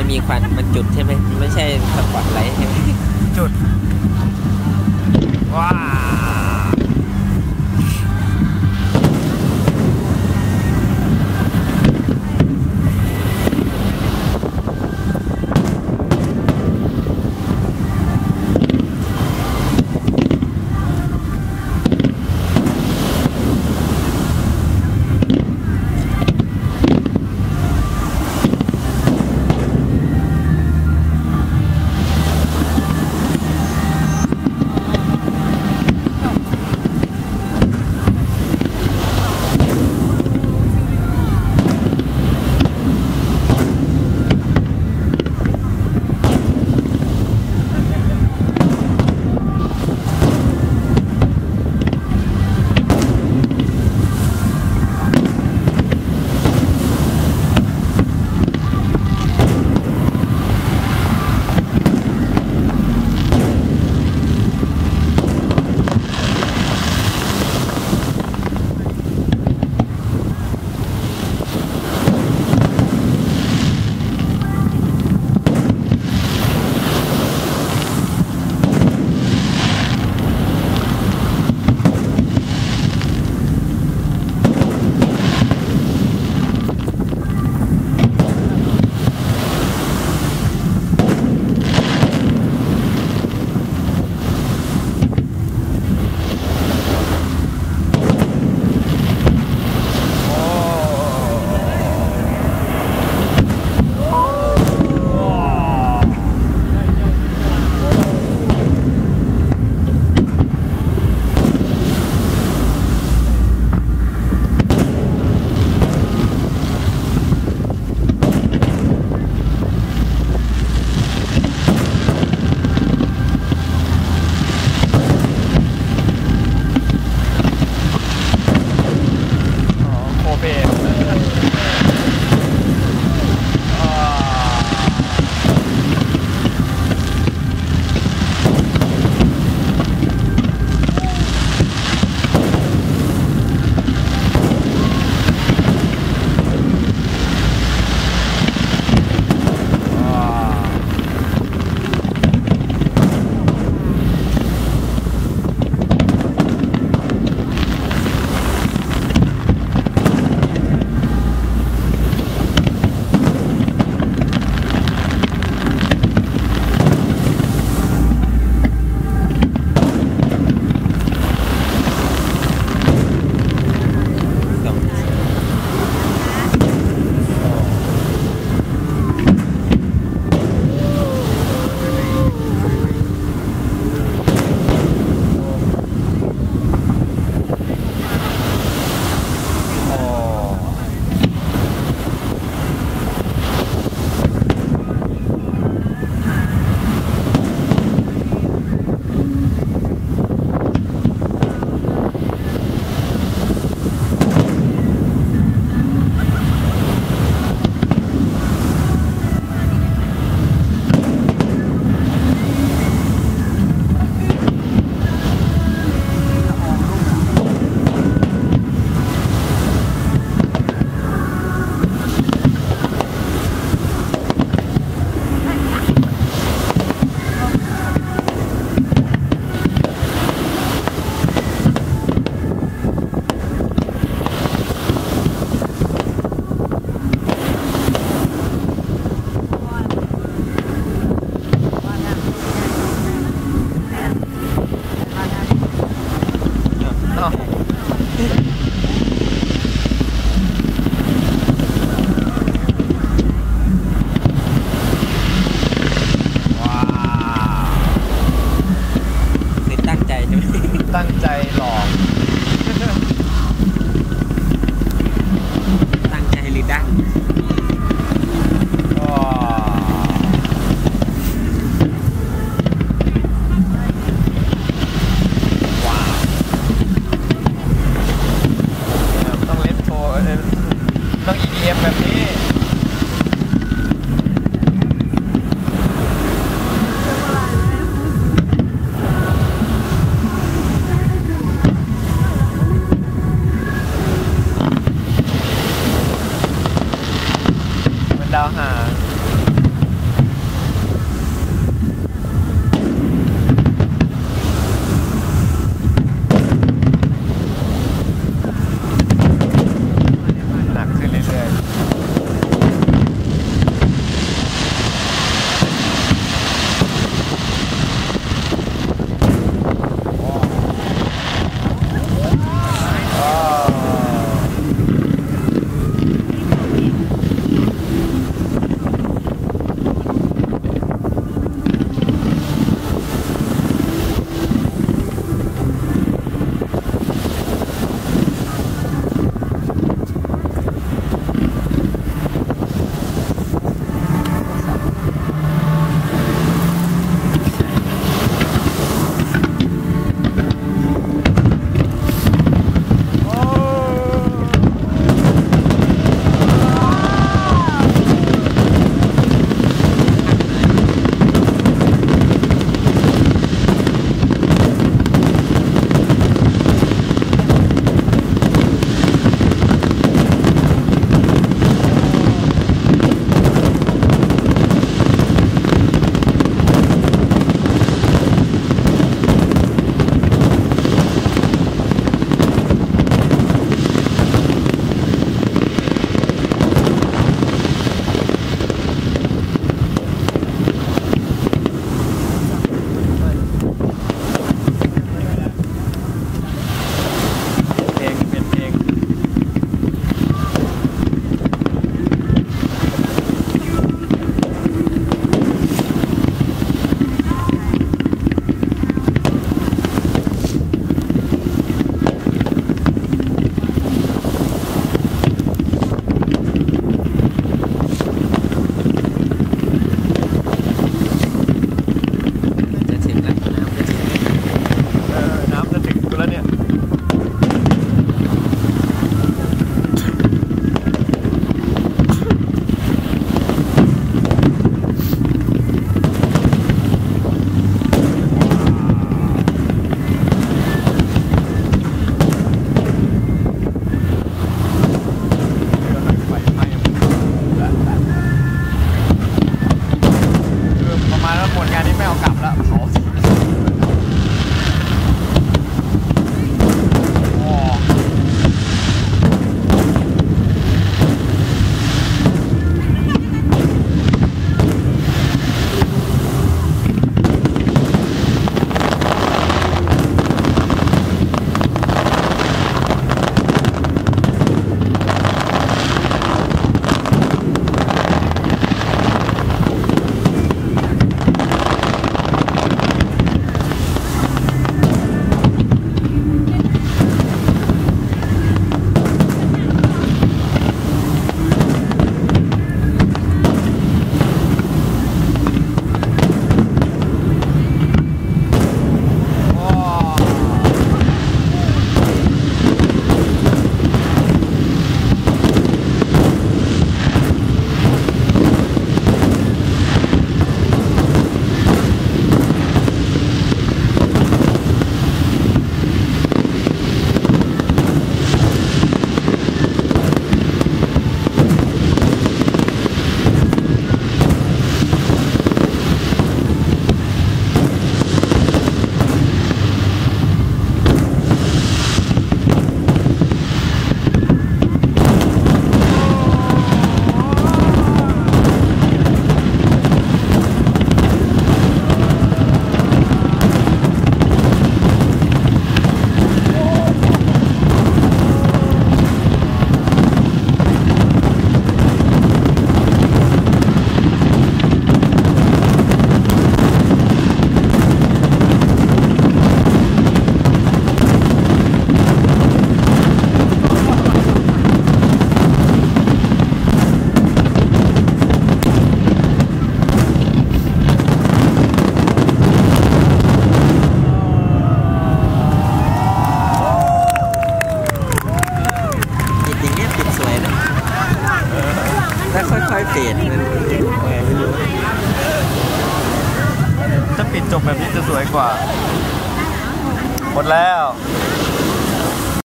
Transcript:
ไม่มีควันมันจุดใช่ไหมไม่ใช่สปอตไลท์ใช่ไหมจุดว้า สวยกว่า หมดแล้ว